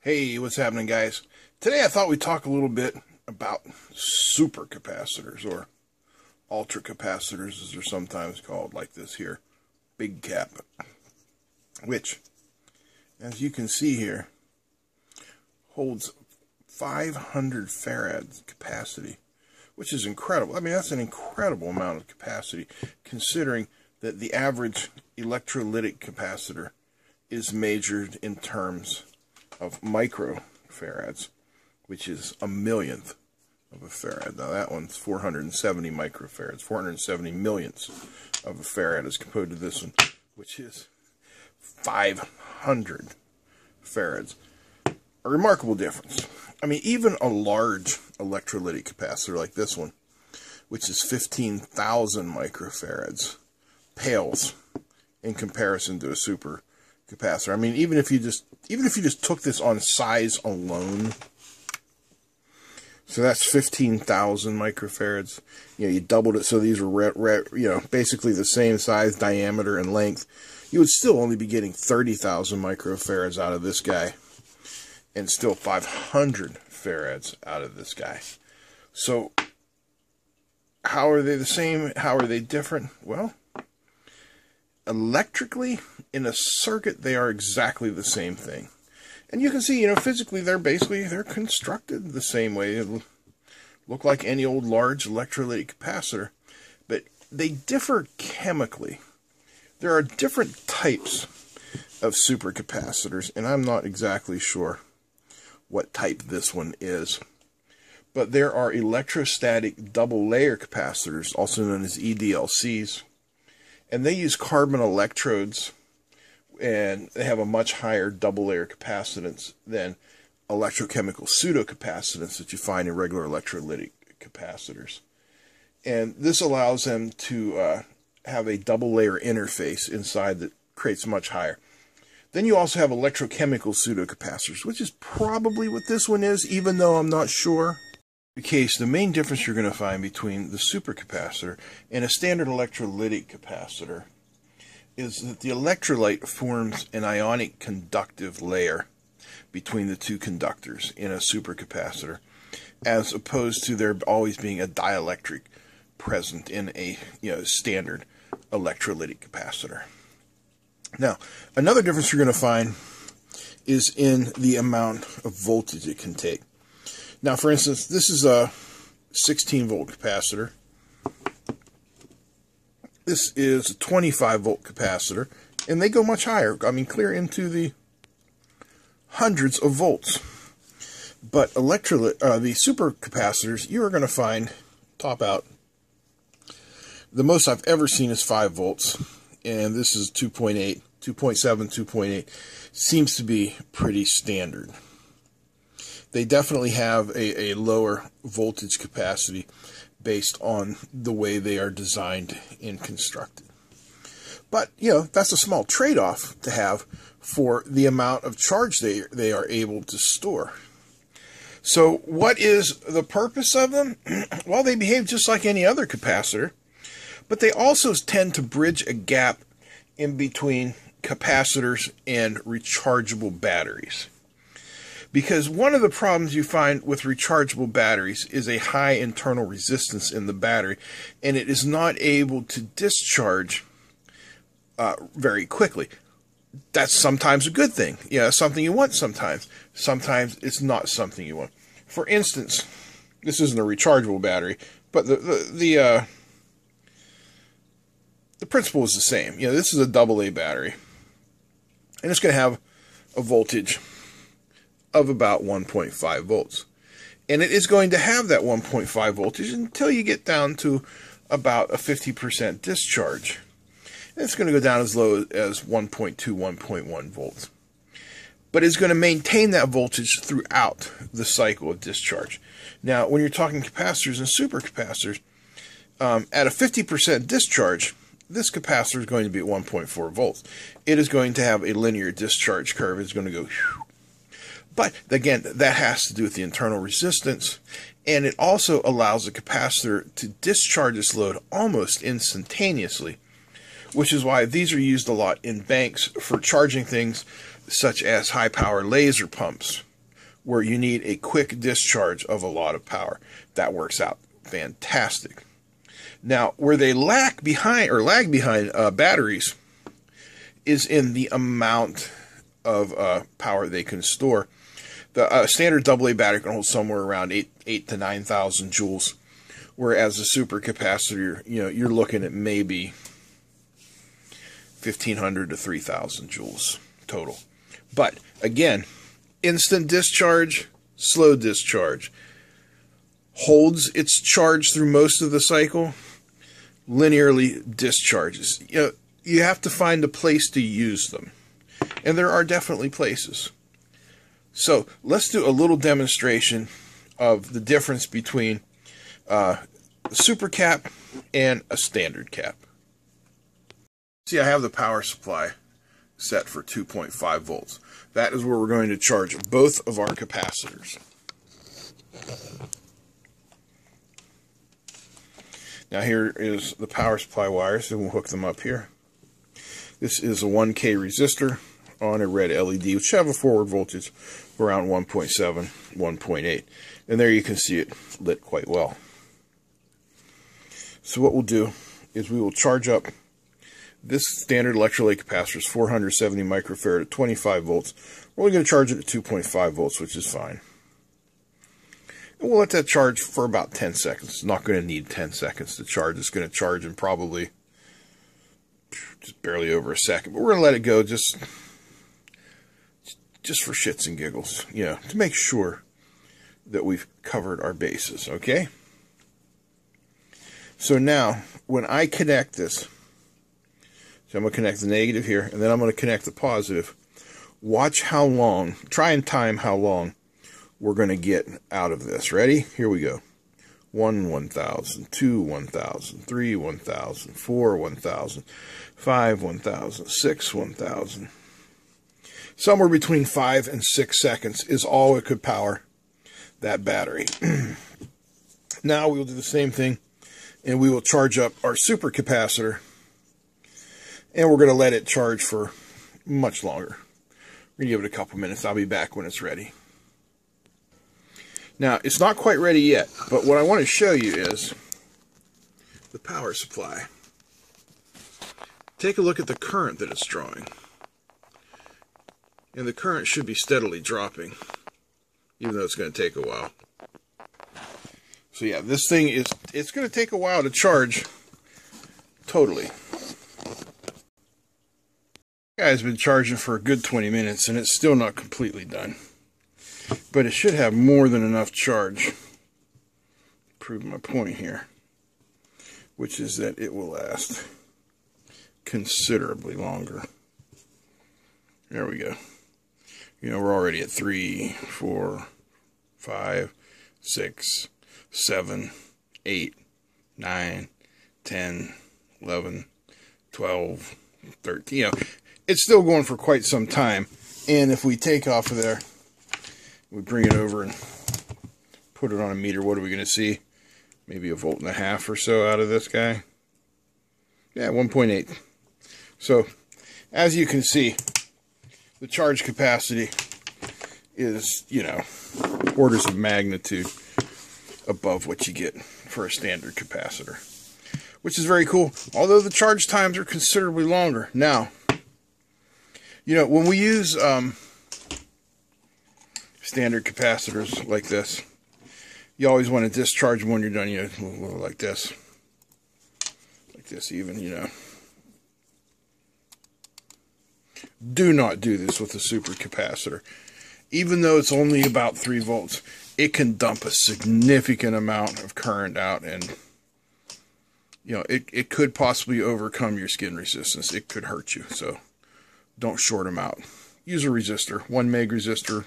Hey, what's happening, guys? Today I thought we'd talk a little bit about supercapacitors or ultra capacitors, as they're sometimes called, like this here, big cap, which, as you can see here, holds 500 farads capacity, which is incredible. I mean, that's an incredible amount of capacity, considering that the average electrolytic capacitor is measured in terms of microfarads, which is a millionth of a farad. Now that one's 470 microfarads, 470 millionths of a farad as compared to this one, which is 500 farads. A remarkable difference. I mean, even a large electrolytic capacitor like this one, which is 15,000 microfarads, pales in comparison to a super capacitor. I mean, even if you just even if you just took this on size alone, so that's 15,000 microfarads. You know, you doubled it so these were, you know, basically the same size, diameter, and length. You would still only be getting 30,000 microfarads out of this guy and still 500 farads out of this guy. So, how are they the same? How are they different? Well, electrically, in a circuit, they are exactly the same thing. And you can see, you know, physically, they're basically, they're constructed the same way. Look like any old large electrolytic capacitor. But they differ chemically. There are different types of supercapacitors, and I'm not exactly sure what type this one is. But there are electrostatic double layer capacitors, also known as EDLCs, and they use carbon electrodes and they have a much higher double layer capacitance than electrochemical pseudocapacitance that you find in regular electrolytic capacitors. And this allows them to uh, have a double layer interface inside that creates much higher. Then you also have electrochemical pseudocapacitors, which is probably what this one is, even though I'm not sure. Case, the main difference you're going to find between the supercapacitor and a standard electrolytic capacitor is that the electrolyte forms an ionic conductive layer between the two conductors in a supercapacitor, as opposed to there always being a dielectric present in a you know standard electrolytic capacitor. Now, another difference you're going to find is in the amount of voltage it can take. Now, for instance, this is a 16 volt capacitor this is a 25 volt capacitor, and they go much higher. I mean, clear into the hundreds of volts. But electrolyte, uh, the supercapacitors, you are going to find top out. The most I've ever seen is 5 volts, and this is 2.8, 2.7, 2.8. Seems to be pretty standard. They definitely have a, a lower voltage capacity based on the way they are designed and constructed. But, you know, that's a small trade off to have for the amount of charge they, they are able to store. So, what is the purpose of them? well, they behave just like any other capacitor, but they also tend to bridge a gap in between capacitors and rechargeable batteries. Because one of the problems you find with rechargeable batteries is a high internal resistance in the battery, and it is not able to discharge uh, very quickly. That's sometimes a good thing. Yeah, something you want sometimes. Sometimes it's not something you want. For instance, this isn't a rechargeable battery, but the the the, uh, the principle is the same. You know, this is a double A battery, and it's going to have a voltage of about 1.5 volts. And it is going to have that 1.5 voltage until you get down to about a 50% discharge. And it's going to go down as low as 1.2, 1.1 volts. But it's going to maintain that voltage throughout the cycle of discharge. Now, when you're talking capacitors and supercapacitors, um, at a 50% discharge, this capacitor is going to be at 1.4 volts. It is going to have a linear discharge curve. It's going to go whew, but again, that has to do with the internal resistance. And it also allows the capacitor to discharge its load almost instantaneously, which is why these are used a lot in banks for charging things such as high power laser pumps where you need a quick discharge of a lot of power. That works out fantastic. Now, where they lack behind or lag behind uh, batteries is in the amount of uh, power they can store. The uh, standard AA battery can hold somewhere around eight eight to nine thousand joules, whereas a supercapacitor, you know, you're looking at maybe fifteen hundred to three thousand joules total. But again, instant discharge, slow discharge holds its charge through most of the cycle, linearly discharges. You know, you have to find a place to use them. And there are definitely places. So let's do a little demonstration of the difference between uh, a super cap and a standard cap. See, I have the power supply set for 2.5 volts. That is where we're going to charge both of our capacitors. Now here is the power supply wires, and we'll hook them up here. This is a 1K resistor on a red LED, which have a forward voltage around 1.7, 1.8. And there you can see it lit quite well. So what we'll do is we will charge up this standard electrolyte capacitor is 470 microfarad at 25 volts. We're only going to charge it at 2.5 volts, which is fine. And we'll let that charge for about 10 seconds. It's not going to need 10 seconds to charge. It's going to charge in probably just barely over a second. But we're going to let it go just, just for shits and giggles, you know, to make sure that we've covered our bases, okay? So now, when I connect this, so I'm going to connect the negative here, and then I'm going to connect the positive. Watch how long, try and time how long we're going to get out of this. Ready? Here we go. 1, 1,000, 2, 1,000, 3, 1,000, 4, 1,000, 5, 1,000, 6, 1,000. Somewhere between 5 and 6 seconds is all it could power that battery. now we will do the same thing and we will charge up our supercapacitor and we're going to let it charge for much longer. We're going to give it a couple minutes. I'll be back when it's ready. Now, it's not quite ready yet, but what I want to show you is the power supply. Take a look at the current that it's drawing. And the current should be steadily dropping, even though it's going to take a while. So yeah, this thing is, it's going to take a while to charge totally. Guy's been charging for a good 20 minutes and it's still not completely done. But it should have more than enough charge. Prove my point here. Which is that it will last considerably longer. There we go. You know, we're already at three, four, five, six, seven, eight, nine, ten, eleven, twelve, thirteen. You know, it's still going for quite some time. And if we take off of there, we bring it over and put it on a meter, what are we going to see? Maybe a volt and a half or so out of this guy. Yeah, 1.8. So, as you can see, the charge capacity is, you know, orders of magnitude above what you get for a standard capacitor. Which is very cool, although the charge times are considerably longer. Now, you know, when we use um, standard capacitors like this, you always want to discharge them when you're done, you know, like this. Like this even, you know. Do not do this with a super capacitor. Even though it's only about 3 volts, it can dump a significant amount of current out and you know, it, it could possibly overcome your skin resistance. It could hurt you, so don't short them out. Use a resistor, 1 meg resistor,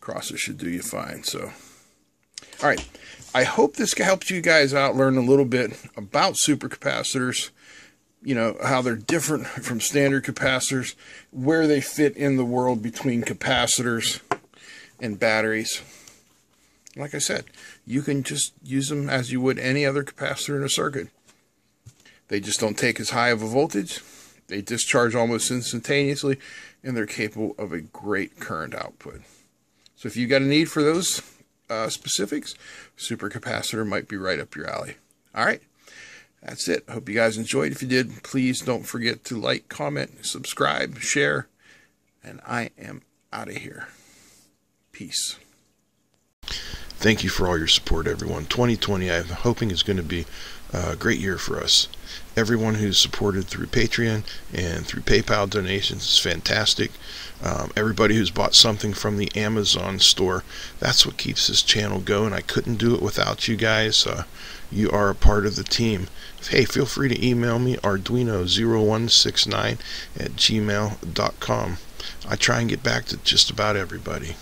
crosses should do you fine. So, all right. I hope this helps you guys out learn a little bit about supercapacitors, you know, how they're different from standard capacitors, where they fit in the world between capacitors and batteries. Like I said, you can just use them as you would any other capacitor in a circuit. They just don't take as high of a voltage. They discharge almost instantaneously, and they're capable of a great current output. So if you've got a need for those uh, specifics, supercapacitor might be right up your alley. All right. That's it. Hope you guys enjoyed. If you did, please don't forget to like, comment, subscribe, share. And I am out of here. Peace. Thank you for all your support, everyone. 2020, I'm hoping, is going to be a great year for us. Everyone who's supported through Patreon and through PayPal donations is fantastic. Um, everybody who's bought something from the Amazon store, that's what keeps this channel going. I couldn't do it without you guys. Uh, you are a part of the team. Hey, feel free to email me arduino0169 at gmail.com. I try and get back to just about everybody.